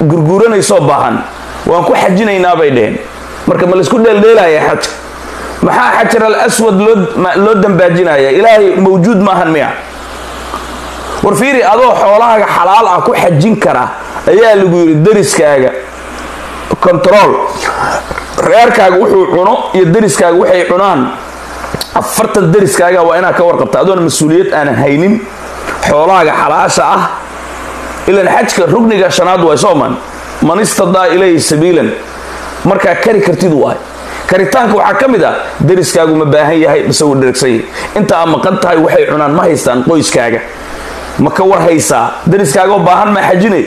gurguuranaysoo baahan. Waan ku xajinaynaa bay dheheen. Marka ma laysku dheeldheelaya xajka maxaa xajar al aswad loo dambaajinaya? Ilaahay mawjuud maahan miya. War fiiri adoo xoolahaaga xalaal ah ku xajin kara ayaa lagu yidhi dariskaaga control. Reerkaaga wuxuu cuno iyo dariskaaga waxay cunaan. Afartan dariskaaga waa inaad ka warqabta adoon mas'uuliyad aanan haynin. Xoolahaaga xalaasha ah ilan xajka rugniga shanaad waay sooman man. Ilayhi sabiilan markaa kari kartid waay. Karitaanka waxaa ka mid ah dariskaagu ma baahan yahay mise wuu dheragsan yahay. Inta aad maqan tahay waxay cunaan ma haystaan qoyskaaga. Ma ka war haysaa dariskaaga oo baahan maa xajinay.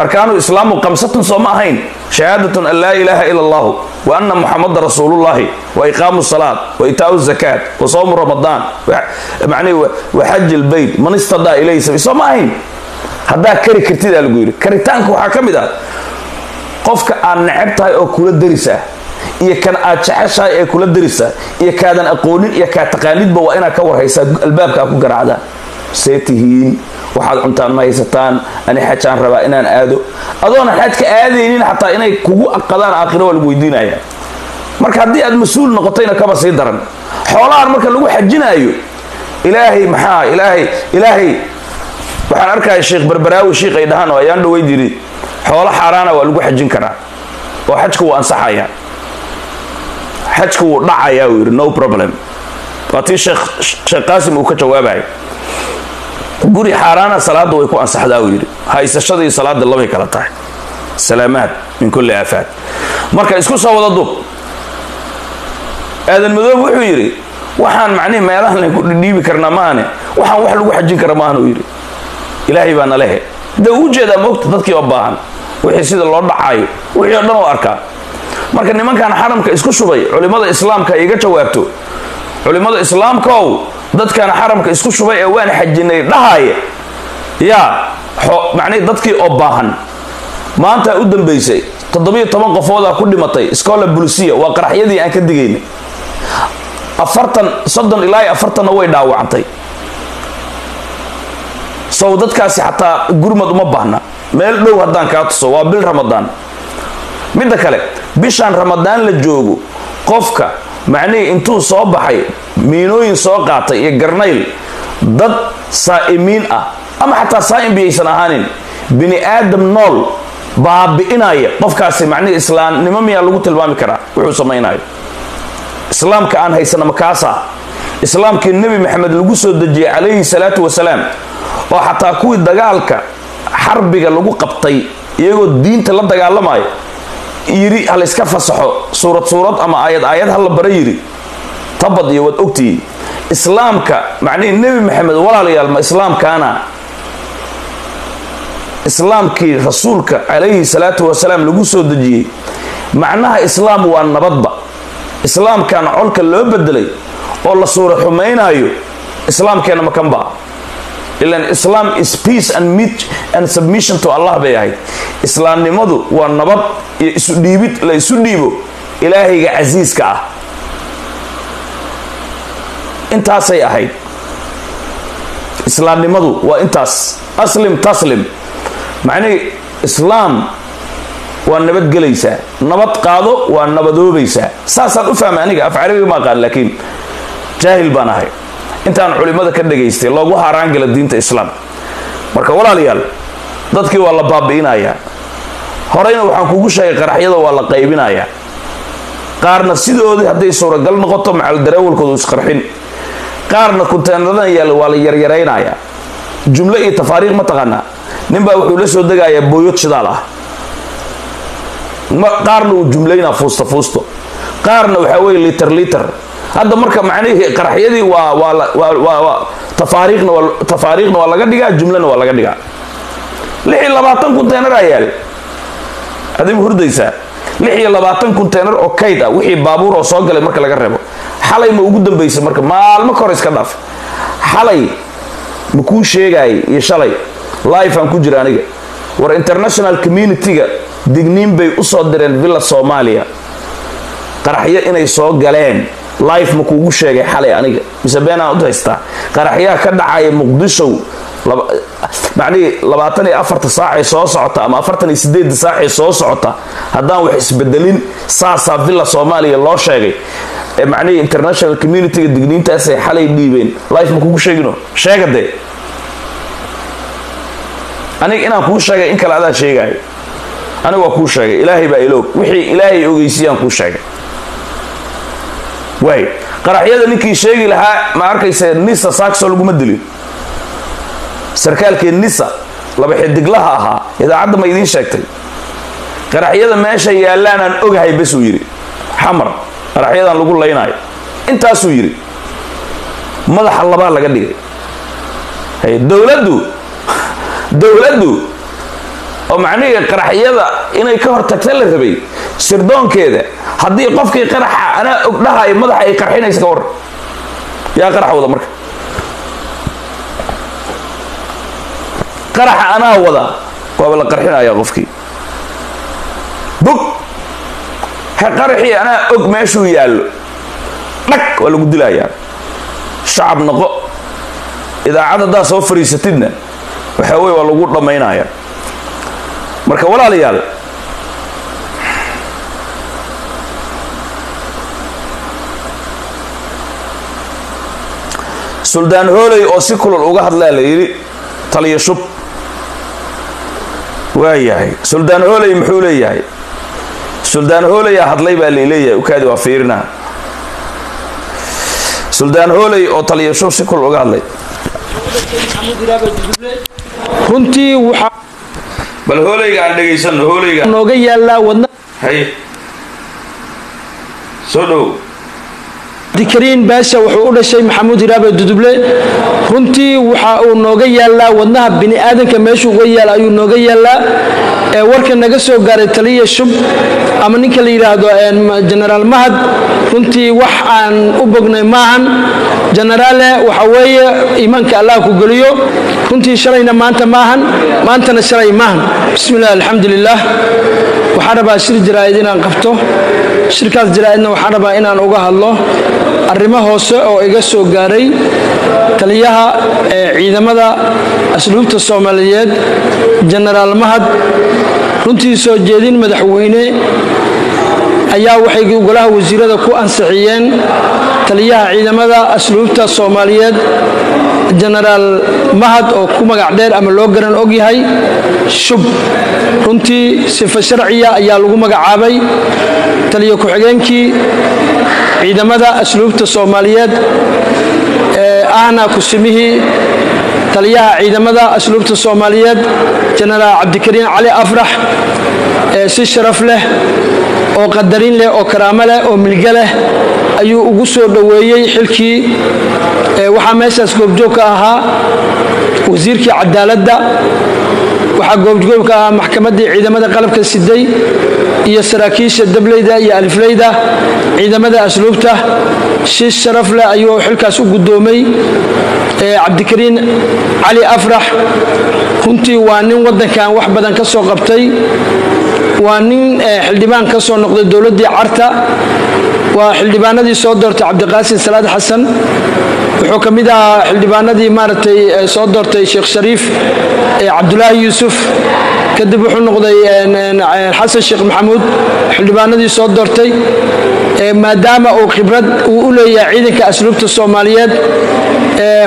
Arkaanu islaamu kamsatun soo ma ahayn shahaadatun an laa ilaaha ila allahu wa anna muxamada rasuulullahi wa iqaamu salaat wa itaau zakaat wa sawmu ramadaan macnihi wa xaji lbeyt man ilayhi sabiil soo ma ahayn haddaa kari kartidaa lagu yidhi. Karitaanka waxaa ka mid ah qofka aad necab tahay oo kula darisa iyo kan aad jeceshahay ee kula darisa iyo kaadan aqoonin iyo kaa taqaanidba waa inaad ka warhaysaa albaabkaa ku garaacdaa see tihiin waxaad cuntaan ma haysataan ani xajaan rabaa inaan aado. Adoona xajka aadaynin xataa inay kugu aqadaan aakhiro waa lagu weydiinaya. Marka haddii aad mas'uul noqotayna kaba sii daran. Xoolahan marka lagu xajinaayo ilaahay maxaa ilaahay ilaahay waxaan arkaya sheekh barbaraawi sheikh ay dhahaan oo ayaan dhaweyd yidhi xoolo xaaraana waa lagu xajin karaa oo xajka wuu ansaxaya xajka wuu dhacayaa uu yidhi no problem. Waa tii sheekh qaasim uu ka jawaabaya guri xaaraana salaada way ku ansaxdaa uu yidhi haysashada iyo salaada labay kala tahay salaamaad min kulli aafaad. Marka isku soo wada dub aadan madoob wuxuu yidhi waxaan macnihi meelahan layn ku dhidhiibi karnaa maahane waxaan wax lagu xajin kara maahan uu yidhi ilaahay baa nalehe dee uu jeedaa moogta dadkii oo baahan wixii sida loo dhacaayo wixii oo dhan oo arkaa marka nimankan xaramka isku shubay culimmada islaamka iga jawaabto culimmada islaamkaow dadkan xaramka isku shubay ee waan xajinay dhahaaya yaa macnihi dadkii oo baahan. Maanta u dambaysay toddobiyo toban qofoodaa ku dhimatay scola bulsiya waa qaraxyadii aan ka digaynay. Afartan soddon ilaa iyo afartanna way dhaawacantay sow dadkaasi xataa gurmad uma baahna. Meel dhow haddaan kaa tuso waa bil ramadaan. Midda kale bishaan ramadaan la joogo qofka macnihii intuu soo baxay miinooyin soo qaatay iyo garnayl dad saa'imiin ah ama xataa saa'im biyaysan ahaanin bini aadam nool baabi'inaya qofkaasi macnihii islaamnimo miyaa lagu tilmaami karaa? Wuxuu samaynayo. Islaamka aan haysana makaasa islaamkii nebi maxamed lagu soo dejiyey calayhi salaatu wasalaam oo xataa kuwii dagaalka xarbiga lagu qabtay iyagoo diinta la dagaalamayo yidhi ha layska fasaxo suurad suurad ama aayad aayad ha la bara yidhi. Tabad iyo waad ogtihiin. Islaamka macnihii nebi maxamed walaalayaal ma islaamkaana. Islaamkii rasuulka calayhi salaatu wasalaam lagu soo dejiyey macnaha islaam waa nabadba islaamkan colka loo bedelay oo la suura xumaynayo islaamkeena makanba ilan islam is peace and meet and submission to allah bay ahayd islaamnimadu waa nabad iyo isu dhiibid la isu dhiibo ilaahayga casiiska ah. Intaasay ahayd. Islaamnimadu waa intaas aslim taslim. Macnihii islaam waa nabadgelaysaa nabad qaado waa nabadoobaysaa. Saasaan u fahmay aniga af carabiga ma aqaan laakiin jaahil baan ahay intaan culimmada ka dhagaystay loogu haaraangala diinta islaam. Marka walaalayaal dadkii waa la baabi'inayaa horeyna waxaan kugu sheegay qaraxyada waa la qaybinayaa qaarna sidoodii hadday suuragal noqoto macal dareewalkoodu isqarxin qaarna kunteenradan yaalla waa la yaryaraynayaa jumlo iyo tafaariikh ma taqaanaa ninbaa wuxuu la soo degayaa booyod shidaal ah. Qaarna uu jumlaynaa fuusta fuusto. Qaarna waxaa weye liter liter hadda marka macnihii qaraxyadii waa waa laga dhigaa jumlana waa laga dhigaa. Lix iyo labaatan kunteenaraa yaal. Adigu hurdaysaa lix iyo labaatan kunteenar oo kayd ah wixii baabuur oo soo galay marka laga reebo. Xalay ma ugu dambaysa marka maalmo ka hor iska dhaaf. Xalay ma kuu sheegaay iyo shalay life ku jira aniga. War international community-ga digniin bay u soo direen villa soomaaliya qaraxyo inay soo galeen life ma kuugu sheegay xalay aniga mise beenaan u haystaa qaraxyaha ka dhacaya muqdishow macnihii labaatan iyo afarta saacay soo socota ama afartan iyo sideedda saacay soo socota haddaan wax isbedelin saasaa villa soomaaliya loo sheegay ee macnihii international communityga digniintaasay xalay dhiibeen. Life ma kugu sheegino? Sheega dee. Aniga inaan kuu sheegay in kale adaan sheegaayo aniga waa kuu sheegay. Ilaahay baa iloog wixii ilaahay ogeysiyaan kuu sheegay waay qaraxyada ninkii sheegi lahaa ma arkaysa nisa saakso laguma dilin. Sarkaalkii nisa laba xidiglaha ahaa idaacadda ma idiin sheegtay. Qaraxyada meesha yaallaanaan ogahay bas uu yidhi xamar qaraxyadan lagu laynaayo. Intaasuu yidhi madaxa labaa laga dhigay. Dowladdu dowladdu oo macnihii qaraxyada inay ka hor tagta la rabay. Sirdoonkeeda haddii qofkii qaraxa anaa ogdhahayo madaxa ay qarxinaysa ka war. Yaa qarax wada marka. Qaraxa anaa wada waaba la qarxinaya qofkii. Bug! Ha qaraxii anaa og meeshuu yaallo. Dhag waa lagu dilayaa. Shacab noqo. Idaacad haddaa soo fariisatidna waxaa weye waa lagu dhammaynaya marka walaalayaal suldaan hooley oo si kulul uga hadlaa la yidhi taliya shub. Waayahay suldaan hooley muxuu leeyahay? Suldaan hooleyaa hadlay baa la leeyahay ukaadi waa fiirinaa suldaan hooley oo taliya shub si kulul uga hadlay. Runtii waxaa bal hooleyga aan dhegaysano hooleyga nooga yaallaa wadna hay. Soo dhow dikariin baasha wuxuu u dhashay maxamuud hiraabe duduble. Runtii waxa uu nooga yaallaa wadnaha bini aadanka meeshuu uga yaalla ayuu nooga yaallaa. Ee warka naga soo gaaray taliya shub ama ninka la yidhaahdo jenaraal mahad. Runtii wax aan u bognay maahan. Jenaraale waxa weeye iimaanka allah ku geliyo. Runtii shalayna maanta maahan. Maantana shalay maahan. Bismillahi alxamdulilah waxaan rabaa shir jaraa'id inaan qabto. Shirkaas jaraa'idna waxaan rabaa inaan uga hadlo arrimo hoose oo iga soo gaaray taliyaha ee ciidamada asluubta soomaaliyeed jenaraal mahad. Runtii soo jeedin madaxweyne ayaa waxay golaha wasiirada ku ansixiyeen taliyaha ciidamada asluubta soomaaliyeed jenaraal mahad oo ku magac dheer ama loo garan og yahay shub. Runtii sifa sharciya ayaa lagu magacaabay taliyo ku-xigeenkii ciidamada asluubta soomaaliyeed ee ahna kusimihii taliyaha ciidamada asluubta soomaaliyeed jenaraal cabdikariin cali afrax ee si sharaf leh oo qadarin leh oo karaamo leh oo milge leh ayuu ugu soo dhoweeyey xilkii waxaa meeshaas goobjoog ka ahaa wasiirkii cadaaladda waxaa goobjoog ka ahaa maxkamaddii ciidamada qalabka siday iyo saraakiisha dableyda iyo alifleyda ciidamada asluubta si sharaf leh ayuu xilkaas u guddoomay cabdikariin cali afrax. Runtii waa nin waddankan wax badan ka soo qabtay waa nin xildhibaan ka soo noqday dowladdii carta waa xildhibaanadii soo doortay cabdiqaasin salaad xasan wuxuu ka mid ahaa xildhibaanadii maaragtay soo doortay sheekh shariif cabdulaahi yuusuf kadib wuxuu noqday xasan sheekh maxamuud xildhibaanadii soo doortay maadaama uu khibrad uu u leeyahay ciidanka asluubta soomaaliyeed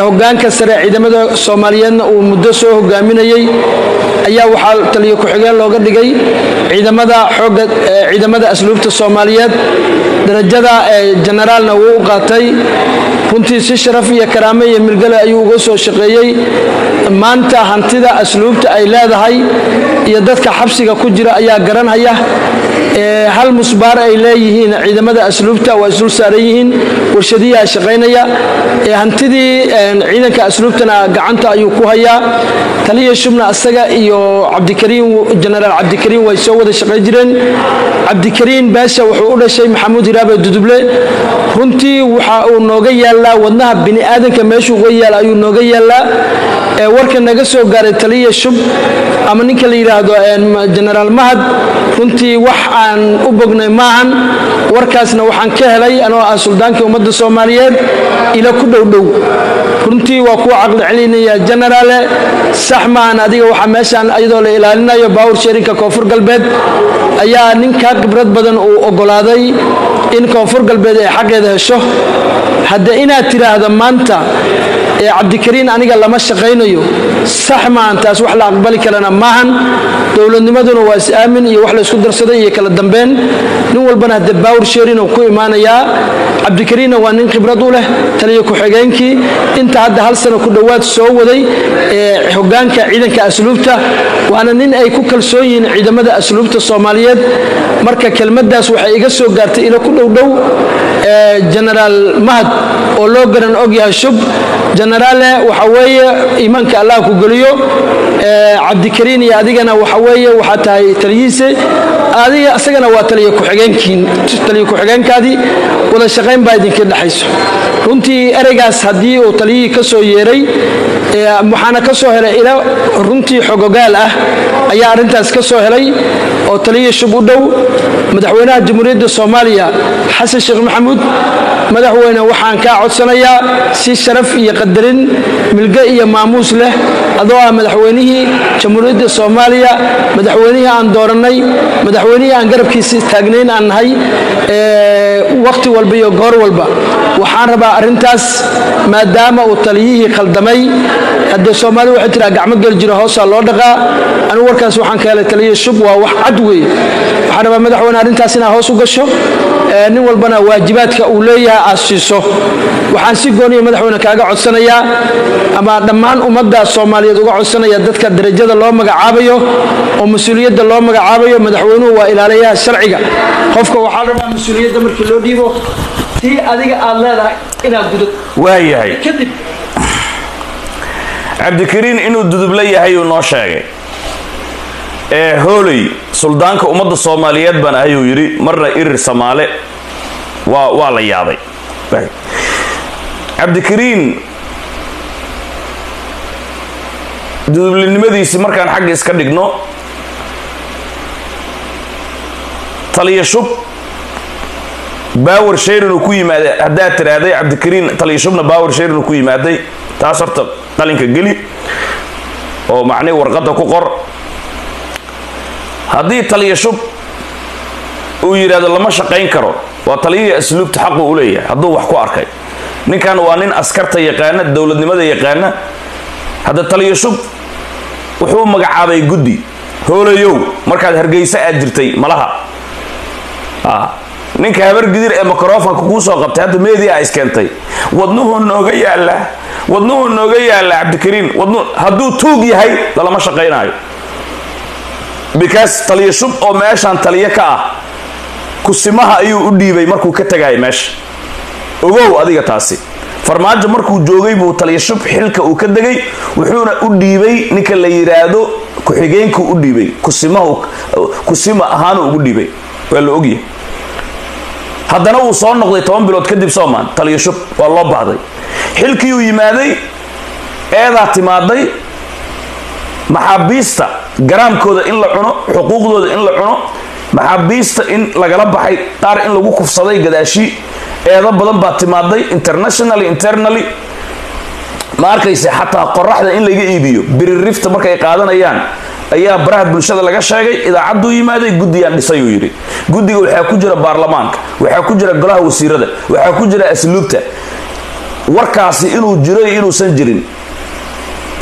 hogaanka sare ciidamada soomaaliyeedna uu muddo soo hogaaminayey ayaa waxaa taliyo ku-xigeen looga dhigay ciidamada xooga ciidamada asluubta soomaaliyeed. Darajada jenaraalna wuu u qaatay runtii si sharaf iyo karaame iyo milgale ayuu uga soo shaqeeyey. Maanta hantida asluubta ay leedahay iyo dadka xabsiga ku jira ayaa garanhaya hal musbaar ay leeyihiin. Ciidamada asluubta waa isdul saaran yihiin warshadiyaa shaqaynaya hantidii ciidanka asluubtana gacanta ayuu ku hayaa. Taliya shubna asaga iyo cabdikariin jenaraal cabdikariin way soo wada shaqayn jireen. Cabdikariin baasha wuxuu u dhashay maxamuud hiraabe duduble. Runtii waxa uu nooga yaallaa wadnaha bini aadanka meeshuu uga yaalla ayuu nooga yaallaa warka naga soo gaaray taliya shub ama ninka la yidhaahdo jenaraal mahad runtii wax aan u bognay maahan. Warkaasna waxaan ka helay anoo ah suldaankii ummadda soomaaliyeed ila ku dhowdhow runtii waa kuwa caqli celinaya jenaraale sax maahan adiga waxaa meeshaan iyadoo la ilaalinayo baawur sheerinka koonfur galbeed. Ayaa ninkaa khibrad badan uu oggolaaday in koonfur galbeed ay xaqeeda hesho hadde inaad tidhaahdo maanta cabdikariin aniga lama shaqaynayo sax maahan taas wax la aqbali karana maahan. Dowladnimaduna waa is-aamin iyo wax laysku darsaday iyo kala dambeyn. Nin walbana hadde baawur sheerinuu ku imaanayaa. Cabdikariinna waa nin khibrad u leh taliyo ku-xigeenkii. Inta hadda hal sano ku dhowaad soo waday ee hogaanka ciidanka asluubta waana nin ay ku kalsoon yihiin ciidamada asluubta soomaaliyeed. Marka kelmaddaas waxay iga soo gaartay ilo ku dhowdhow genaraal mahad oo loo garan og yahay shub genaraale waxa weeye iimaanka allah ku geliyo cabdikariin iyo adigana waxa weeye waxaa tahay taliyihiise adiga isagana waa taliyo ku-xigeenkaadii wada shaqayn baa idinka dhexayso runtii ereygaas haddii uu taliyihii ka soo yeeray waxaana ka soo helay ilo runtii xogogaal ah ayaa arrintaas ka soo helay oo taliyihii shub u dhow madaxweynaha jamhuuriyadda soomaaliya xasan sheekh maxamuud madaxweyne waxaan kaa codsanayaa si sharaf iyo qadarin milge iyo maamuus leh adoo ah madaxweynihii jamhuuriyadda soomaaliya madaxweynihii aan doorannay madaxweynihii aan garabkiisa taagnayn aan nahay wakhti walba iyo goor walba. Waxaan rabaa arrintaas maadaama uu taliyihii khaldamay haddee soomaalida waxay tiraa gacmo geli jiro hoosaa loo dhaqaa. Anigu warkaas waxaan ka helay taliyihii shub waa wax cad weeye waxaan rabaa madaxweyne arrintaas inaa hoos u gasho. Nin walbana waajibaadka uu leeyahay aad siiso. Waxaan si gooniya madaxweyne kaaga codsanayaa ama dhammaan ummadda soomaaliyeed uga codsanaya dadka darajada loo magacaabayo oo mas'uuliyadda loo magacaabayo. Madaxweynuhu waa ilaalayaha sharciga. Qofka waxaa rabaa mas'uuliyadda markii loo dhiibo tii adiga aad leedahay inaad gudad waayahay. Kadib cabdikariin inuu dudubla yahay uu noo sheegay. Ee hooley suldaanka ummadda soomaaliyeed baan ahayuu yidhi marna irir samaale waa waa la yaabay. Cabdikariin dudublinimadiisii markaan xagga iska dhigno taliya baawer shayrin uu ku yimaaday haddaad tiraahday cabdikariin taliya baawer shayrin uu ku yimaaday taas horta qalinka geli oo macnihi warqadda ku qor. Haddii taliya shub uu yidhaahdo lama shaqayn karo waa taliyihii asluubta xaqu u leeyahay hadduu wax ku arkay. Ninkan waa nin askarta yaqaana dowladnimada yaqaana hadda taliya shub wuxuu magacaabay guddi. Hoolayow markaad hargeysa aad jirtay malaha ninka habar gidir ee microfonka kuu soo qabtay hadda media iskeentay wadnuhu nooga yaalla wadnuhu nooga yaalla cabdikariin wadnu hadduu tuug yahay lalama shaqaynaayo because taliya shub oo meeshaan taliyo ka ah kusimaha ayuu u dhiibay markuu ka tegaya meesha. Ogow adiga taasi. Farmaajo markuu joogay buu taliya shub xilka uu ka degay wuxuuna u dhiibay ninka la yidhaahdo ku-xigeenkuu u dhiibay. Kusimahu kusima ahaanu ugu dhiibay. Waa la ogyahay haddana wuu soo noqday toban bilood kadib soomaan taliya shub waa loo baahday. Xilkii uu yimaaday eedaa timaaday maxaabiista garaamkooda in la cuno xuquuqdooda in la cuno maxaabiista in lagala baxay qaar in lagu kufsaday gadaashi eedo badan baa timaaday internationally internally. Ma arkayse xataa qoraxda in laga iibiyo biririfta markay qaadanayaan ayaa baraha bulshada laga sheegay idaacaduu yimaaday guddigaan dhisayuu yidhi. Guddiga waxaa ku jira baarlamaanka waxaa ku jira golaha wasiirada waxaa ku jira asluubta warkaasi inuu jiro inuusan jirin.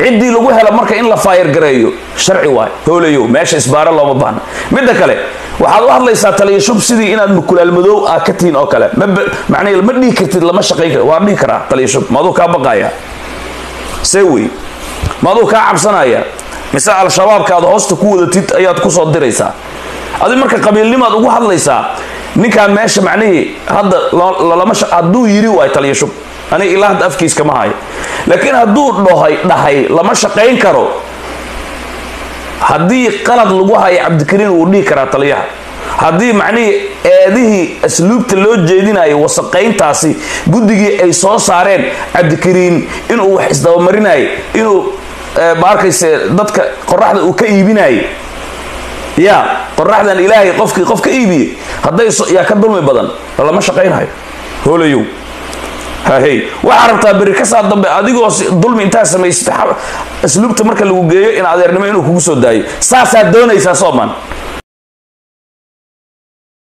Ciddii lagu hela marka in la faayargareeyo sharci waay hoolayow meesha isbaaro looma baahna. Midda kale waxaad u hadlaysaa taliya shub sidii inaad mukulaalmadoow aa ka tihiin oo kale. Macnaa ma dhihi kartid lama shaqayn kar waa dhihi karaa taliya maaduu kaa baqaya see wey maaduu kaa cabsanaya mise al-shabaabka aad hoosta ku wadatid ayaad ku soo diraysaa. Adi marka qabiilnimaad ugu hadlaysaa ninkaan meesha macnihii hadda hadduu yiri waay taliya shub. Aniga ilaa hadda afkiis kama hayo. Laakiin hadduu dhahay dhahay lama shaqayn karo. Haddii qalad lagu hayo cabdikariin wuu dhihi karaa taliyaha. Haddii macnihii eedihii asluubta loo jeedinayo wasaqayntaasi guddigii ay soo saareen cabdikariin inuu wax isdabamarinayo inuu ma arkayse dadka qoraxda uu ka iibinayo ya qoraxdan ilaahay qofkii qof ka iibiyey hadday yaa ka dulmi badan lama shaqaynhayo hoolayow hahey waxaa rabtaa beri ka saa dambe adigoo dulmi intaa samaysata asluubta marka lagu geeyo in adeernimo inuu kugu soo daayo. Saasaad doonaysaa sooman